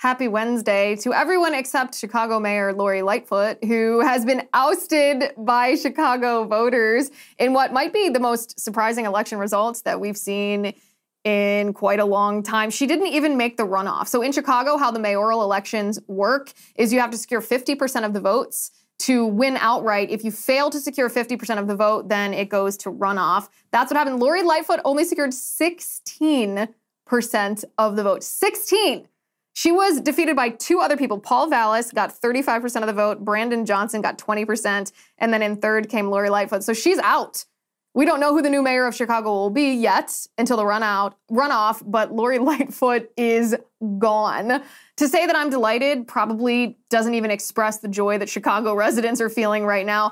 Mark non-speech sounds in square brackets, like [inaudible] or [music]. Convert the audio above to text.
Happy Wednesday to everyone except Chicago Mayor Lori Lightfoot, who has been ousted by Chicago voters in what might be the most surprising election results that we've seen in quite a long time. She didn't even make the runoff. So in Chicago, how the mayoral elections work is you have to secure 50% of the votes to win outright. If you fail to secure 50% of the vote, then it goes to runoff. That's what happened. Lori Lightfoot only secured 16% of the vote. 16. She was defeated by two other people. Paul Vallas got 35% of the vote, Brandon Johnson got 20%, and then in third came Lori Lightfoot. So she's out. We don't know who the new mayor of Chicago will be yet until the run out, runoff, but Lori [laughs] Lightfoot is gone. To say that I'm delighted probably doesn't even express the joy that Chicago residents are feeling right now.